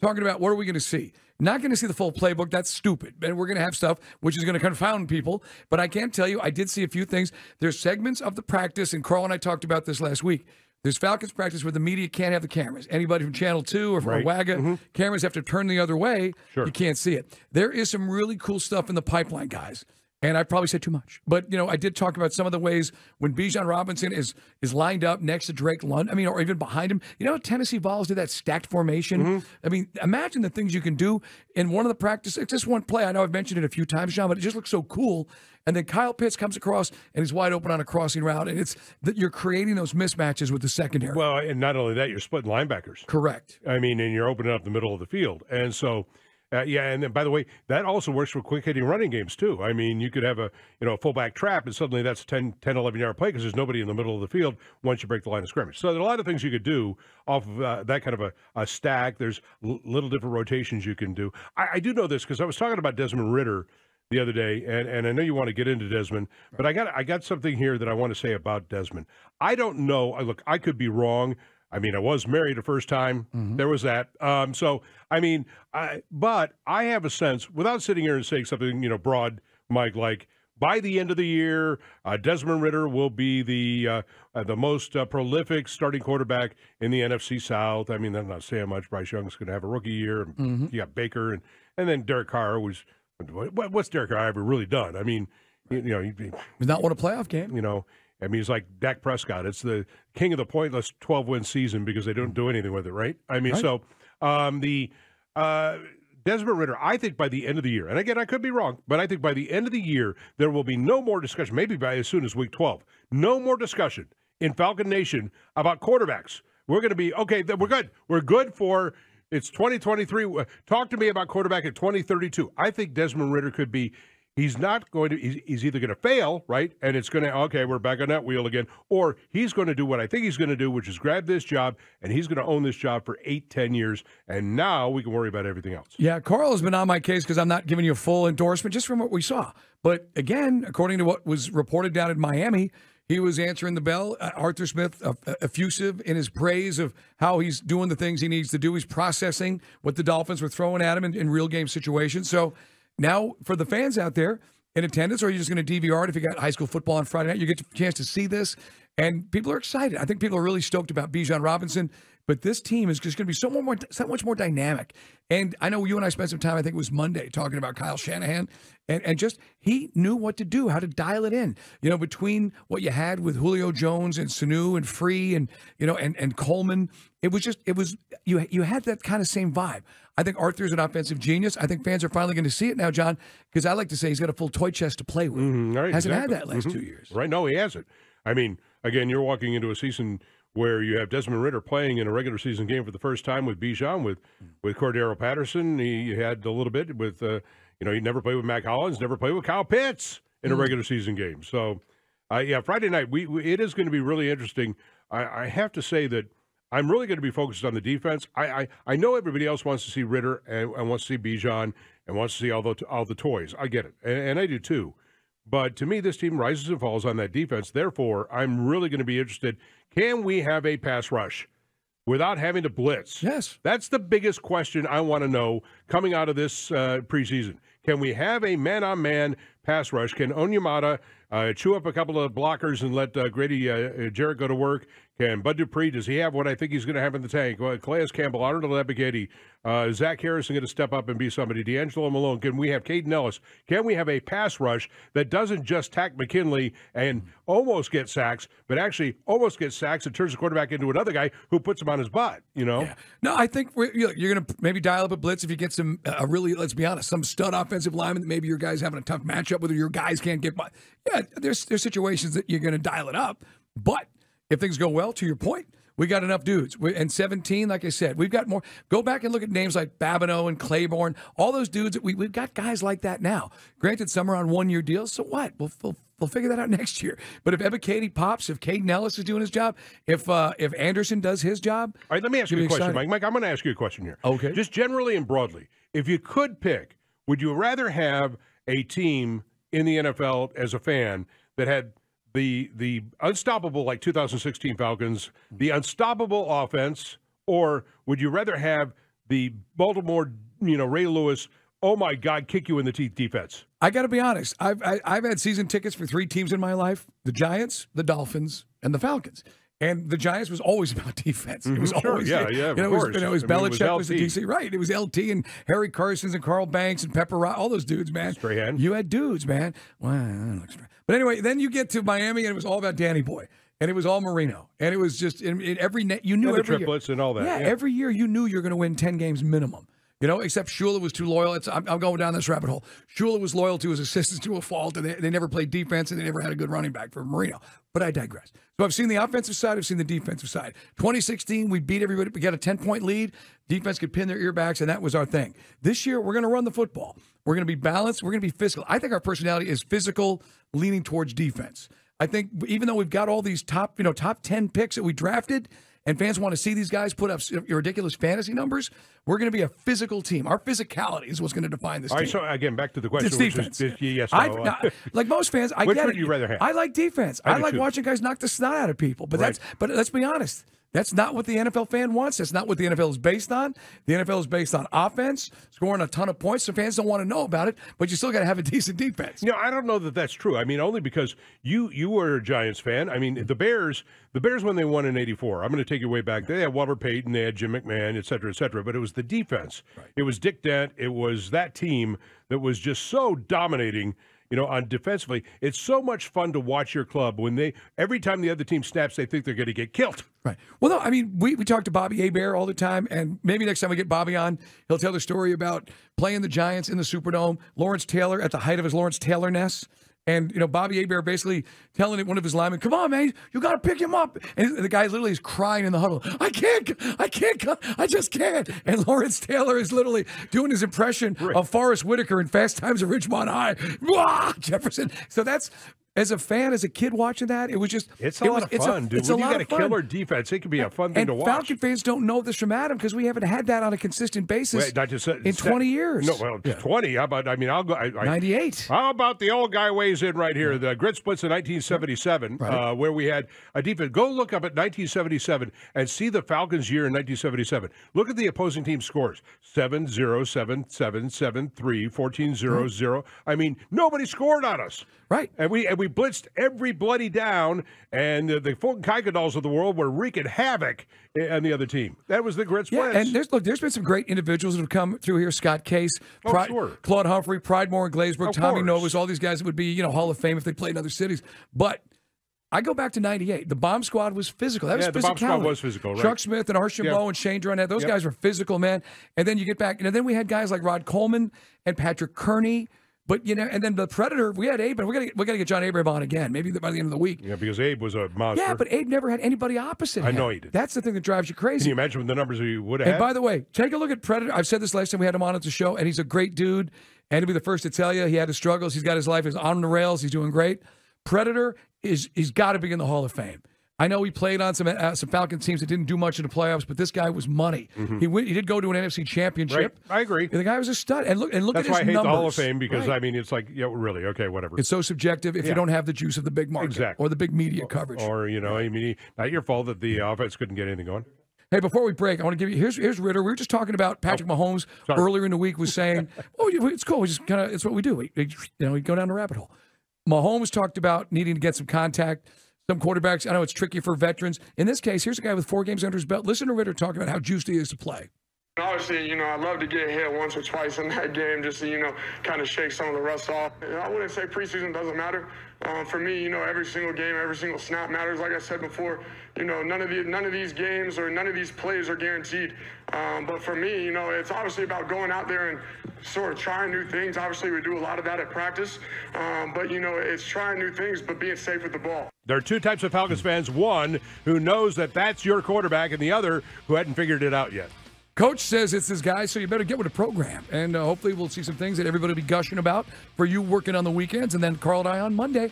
talking about what are we going to see. Not going to see the full playbook. That's stupid. And we're going to have stuff which is going to confound people. But I can tell you, I did see a few things. There's segments of the practice, and Carl and I talked about this last week. There's Falcons practice where the media can't have the cameras. Anybody from Channel 2 or from Right. WAGA, Mm-hmm. cameras have to turn the other way. Sure. You can't see it. There is some really cool stuff in the pipeline, guys. And I probably said too much, but you know, I did talk about some of the ways when Bijan Robinson is is lined up next to Drake London. I mean, or even behind him. You know, Tennessee Vols did that stacked formation. Mm-hmm. I mean, imagine the things you can do in one of the practice. It's just one play. I know I've mentioned it a few times, John, but it just looks so cool. And then Kyle Pitts comes across and he's wide open on a crossing route, and it's that you're creating those mismatches with the secondary. Well, and not only that, you're splitting linebackers. Correct. I mean, and you're opening up the middle of the field. And so, uh, yeah, and then by the way, that also works for quick hitting running games too. I mean, you could have a you know a fullback trap, and suddenly that's a 10, 10 11 yard play because there's nobody in the middle of the field once you break the line of scrimmage. So there are a lot of things you could do off of uh, that kind of a, a stack. There's l- little different rotations you can do. I, I do know this because I was talking about Desmond Ridder the other day, and, and I know you want to get into Desmond, but I got I got something here that I want to say about Desmond. I don't know. I Look, I could be wrong. I mean, I was married the first time. There was that. Um, so, I mean, I, but I have a sense, without sitting here and saying something, you know, broad, Mike, like by the end of the year, uh, Desmond Ridder will be the uh, uh, the most uh, prolific starting quarterback in the NFC South. I mean, I'm not saying much. Bryce Young's going to have a rookie year. And You got Baker, and and then Derek Carr was. What, what's Derek Carr ever really done? I mean, you, you know, he, He's not won a playoff game. you know, I mean, he's like Dak Prescott. It's the king of the pointless 12 win season because they don't do anything with it, right? I mean, Right. so um, the uh, Desmond Ridder, I think by the end of the year, and again, I could be wrong, but I think by the end of the year, there will be no more discussion, maybe by as soon as week 12, no more discussion in Falcon Nation about quarterbacks. We're going to be, okay, we're good. We're good for. It's 2023. Talk to me about quarterback in 2032. I think Desmond Ridder could be he's not going to he's, either going to fail right and it's going to okay we're back on that wheel again or he's going to do what i think he's going to do which is grab this job and he's going to own this job for eight ten years and now we can worry about everything else Yeah, Carl has been on my case because I'm not giving you a full endorsement just from what we saw. But again, according to what was reported down in Miami, he was answering the bell. Uh, Arthur Smith, uh, uh, effusive in his praise of how he's doing the things he needs to do. He's processing what the Dolphins were throwing at him in, in real game situations. So now, for the fans out there in attendance, or are you just going to DVR it if you got high school football on Friday night? You get a chance to see this, and people are excited. I think people are really stoked about Bijan Robinson. But this team is just going to be so more, so much more dynamic. And I know you and I spent some time. I think it was Monday talking about Kyle Shanahan, and and just he knew what to do, how to dial it in. You know, between what you had with Julio Jones and Sanu and Free and you know and and Coleman, it was just it was you you had that kind of same vibe. I think Arthur's an offensive genius. I think fans are finally going to see it now, John, because I like to say he's got a full toy chest to play with. Mhm, all right, Hasn't exactly. had that last Mhm. two years. right no he hasn't i mean again you're walking into a season where you have Desmond Ridder playing in a regular season game for the first time with Bijan, with with Cordarrelle Patterson. He had a little bit with, uh, you know, he never played with Mack Hollins, never played with Kyle Pitts in a regular season game. So, uh, yeah, Friday night, we, we it is going to be really interesting. I, I have to say that I'm really going to be focused on the defense. I I, I know everybody else wants to see Ridder and, and wants to see Bijan and wants to see all the all the toys. I get it, and, and I do too. But to me, this team rises and falls on that defense. Therefore, I'm really going to be interested. Can we have a pass rush without having to blitz? Yes. That's the biggest question I want to know coming out of this uh, preseason. Can we have a man on man pass rush? Can Onyemata uh, chew up a couple of blockers and let uh, Grady uh, uh, Jarrett go to work? Can Bud Dupree, does he have what I think he's going to have in the tank? Well, Calais Campbell, Arnold Ebiketie, uh, Zach Harrison going to step up and be somebody. DeAngelo Malone. Can we have Kaden Elliss? Can we have a pass rush that doesn't just Takk McKinley and almost get sacks, but actually almost get sacks and turns the quarterback into another guy who puts him on his butt? You know? No, I think you're, you're going to maybe dial up a blitz if you get some uh, really, let's be honest, some stud offensive lineman that maybe your guys having a tough matchup with, or your guys can't get by. Yeah, there's there's situations that you're going to dial it up, but if things go well, to your point, we got enough dudes. We, and 17, like I said, we've got more. Go back and look at names like Babineaux and Clayborn, all those dudes. That we we've got guys like that now. Granted, some are on one year deals. So what? We'll, we'll we'll figure that out next year. But if Ebiketie pops, if Kaden Elliss is doing his job, if uh, if Anderson does his job, All right, let me ask you a question, excited. Mike. Mike, I'm going to ask you a question here. Okay. Just generally and broadly, if you could pick, would you rather have a team in the NFL as a fan that had the the unstoppable like 2016 Falcons, the unstoppable offense, or would you rather have the Baltimore, you know, Ray Lewis, oh my God, kick you in the teeth defense. I got to be honest. I've I, have i have had season tickets for three teams in my life: the Giants, the Dolphins, and the Falcons. And the Giants was always about defense. It was mm-hmm. sure, always yeah, yeah, you know, it was, you know, it was I mean, Belichick it was, the DC right. It was LT and Harry Carson's and Carl Banks and Pepper all those dudes, man. Strahan. You had dudes, man. Well, but anyway, then you get to Miami and it was all about Danny Boy and it was all Marino, and it was just in, in every net you knew and the every triplets year, and all that. Yeah, yeah, every year you knew you're going to win ten games minimum. You know, except Shula was too loyal. It's, I'm, I'm, going down this rabbit hole. Shula was loyal to his assistants to a fault, and they, they never played defense, and they never had a good running back for Marino. But I digress. So I've seen the offensive side, I've seen the defensive side. 2016, we beat everybody. We got a 10 point lead. Defense could pin their earbacks, and that was our thing. This year, we're going to run the football. We're going to be balanced. We're going to be physical. I think our personality is physical, leaning towards defense. I think even though we've got all these top, you know, top 10 picks that we drafted, and fans want to see these guys put up ridiculous fantasy numbers, we're going to be a physical team. Our physicality is what's going to define this All team. right, so again, back to the question. It's defense. Is, yes, I, no, uh, like most fans, I which get would it. you rather have? I like defense. I I, like too. watching guys knock the snot out of people. But Right. that's but let's be honest. That's not what the NFL fan wants. That's not what the NFL is based on. The NFL is based on offense, scoring a ton of points. So fans don't want to know about it, but you still got to have a decent defense. You know, I don't know that that's true. I mean, only because you you were a Giants fan. I mean, the Bears, the Bears when they won in '84. I'm going to take you way back. They had Walter Payton, they had Jim McMahon, et cetera, et cetera. But it was the defense. It was Dick Dent. It was that team that was just so dominating. You know, on defensively, it's so much fun to watch your club when they every time the other team snaps, they think they're going to get killed. Right. Well, no, I mean, we, we talk to Bobby Hebert all the time, and maybe next time we get Bobby on, he'll tell the story about playing the Giants in the Superdome, Lawrence Taylor at the height of his Lawrence Taylor ness. And, you know, Bobby Hebert basically telling one of his linemen, come on, man, you got to pick him up. And the guy literally is crying in the huddle. I can't, I can't, I just can't. And Lawrence Taylor is literally doing his impression of Forest Whitaker in Fast Times at Ridgemont High. Wah! Jefferson. So that's, as a fan, as a kid watching that, it was just It's a it lot was, of it's fun, dude. It's when a you lot got a fun. killer defense, it could be a fun thing And to watch. Falcon fans don't know this from Adam because we haven't had that on a consistent basis Wait, not just, uh, in sta- 20 years. No, well, 20. How about, I mean, I'll go. I, I, 98. How about the old guy weighs in right here? The Grits Blitz in 1977, Right. uh, where we had a defense. Go look up at 1977 and see the Falcons' year in 1977. Look at the opposing team scores 7 0, 7 7, 7 3, 14 0, 0. I mean, nobody scored on us. Right. And we and we blitzed every bloody down, and the, the Fulton Kuykendalls of the world were wreaking havoc on the other team. That was the Grits Yeah, Blitz. and there's look, there's been some great individuals that have come through here. Scott Case, Oh, Pri- sure. Claude Humphrey, Pridemore and Glazebrook, Of Tommy. Nobis, all these guys that would be you know Hall of Fame if they played in other cities. But I go back to '98. The bomb squad was physical. That was Yeah, the bomb squad was physical, right. Chuck Smith and Arsham Yeah. And Shane Dronett, those Yep. guys were physical, man. And then you get back, and then we had guys like Rod Coleman and Patrick Kerney. But you know, and then the Predator, we had Abe, but we got to we got to get John Abraham on again, maybe by the end of the week. yeah, because Abe was a monster. Yeah, but Abe never had anybody opposite. I him. know he did. That's the thing that drives you crazy. Can you imagine the numbers he would have And by the way, take a look at Predator. I've said this last time we had him on at the show, and he's a great dude. And he'll be the first to tell you he had his struggles. He's got his life is on the rails. He's doing great. Predator is he's got to be in the Hall of Fame. I know he played on some uh, some Falcon teams that didn't do much in the playoffs, but this guy was money. He went, he did go to an NFC Championship. Mm-hmm. Right. I agree. And the guy was a stud. And look and look That's at why I hate numbers. the Hall of Fame because Right. I mean it's like yeah really okay whatever it's so subjective if Yeah. you don't have the juice of the big market Exactly. or the big media coverage. or you know I mean not your fault that the offense couldn't get anything going. Hey, before we break, I want to give you here's here's Ridder. We were just talking about Patrick Mahomes Oh, sorry. earlier in the week. Was saying, "Oh, it's cool. We just kind of it's what we do. We, we- you know, we go down the rabbit hole." Mahomes talked about needing to get some contact. Some quarterbacks, I know it's tricky for veterans. In this case, here's a guy with four games under his belt. Listen to Ridder talking about how juiced he is to play. Obviously, you know, I'd love to get hit once or twice in that game just to, you know, kind of shake some of the rust off. I wouldn't say preseason doesn't matter. Um, for me, you know, every single game, every single snap matters. Like I said before, you know, none of the none of these games or none of these plays are guaranteed. Um, but for me, you know, it's obviously about going out there and sort of trying new things. Obviously, we do a lot of that at practice. Um, but you know, it's trying new things, but being safe with the ball. There are two types of Falcons fans: one who knows that that's your quarterback, and the other who hadn't figured it out yet. Coach says it's his guy, so you better get with the program. And uh, hopefully, we'll see some things that everybody will be gushing about for you working on the weekends. And then Carl and I on Monday,